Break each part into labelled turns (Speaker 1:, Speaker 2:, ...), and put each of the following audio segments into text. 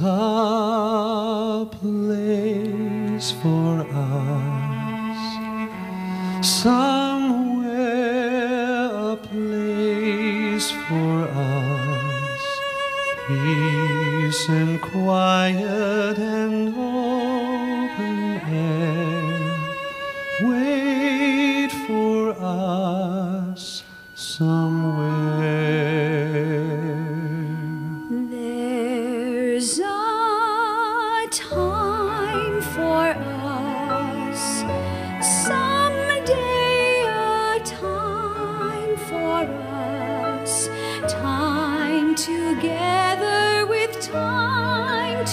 Speaker 1: A place for us somewhere, a place for us, peace and quiet and open air. Wait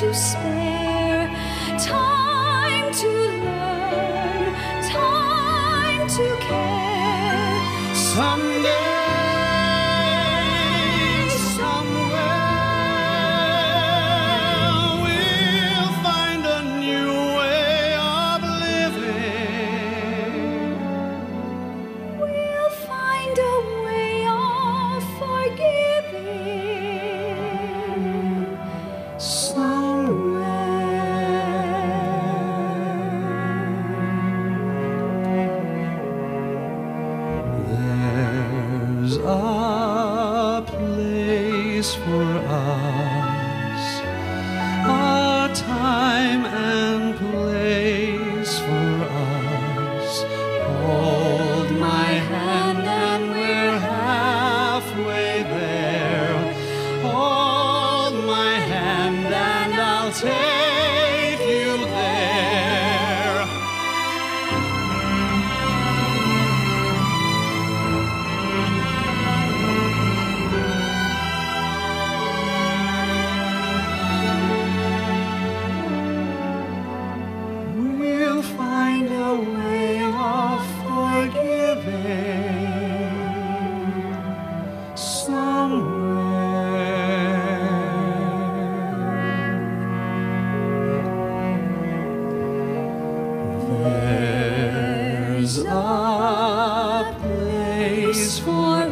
Speaker 2: to spare, time to learn, time to care.
Speaker 1: Someday, somewhere, we'll find a new way of living.
Speaker 2: We'll find a way of forgiving
Speaker 1: for us, is a place for